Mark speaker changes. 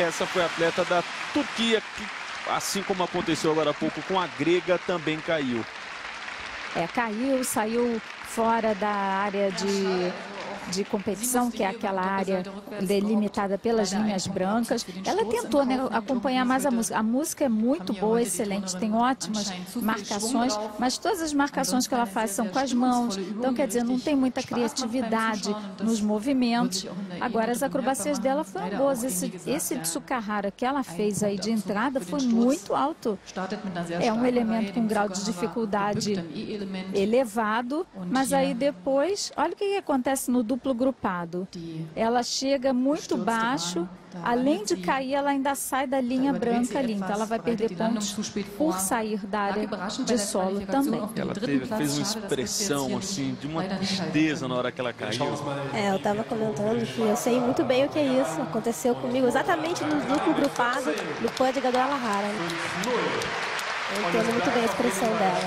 Speaker 1: essa foi a atleta da Turquia, que, assim como aconteceu agora há pouco com a grega, também caiu.
Speaker 2: É, caiu, saiu fora da área de de competição, que é aquela área delimitada pelas linhas brancas. Ela tentou né, acompanhar mais a música. A música é muito boa, excelente, tem ótimas marcações, mas todas as marcações que ela faz são com as mãos. Então, quer dizer, não tem muita criatividade nos movimentos. Agora, as acrobacias dela foram boas. Esse, esse que ela fez aí de entrada foi muito alto. É um elemento com grau de dificuldade elevado, mas aí depois, olha o que acontece no duplo duplo grupado. Ela chega muito baixo, além de cair, ela ainda sai da linha branca ali. Então ela vai perder pontos por sair da área de solo também.
Speaker 1: Ela teve, fez uma expressão assim de uma tristeza na hora que ela caiu.
Speaker 3: É, eu estava comentando que eu sei muito bem o que é isso. Aconteceu comigo exatamente no duplo grupado no Pâdiga do Alahara. Eu entendo muito bem a expressão dela.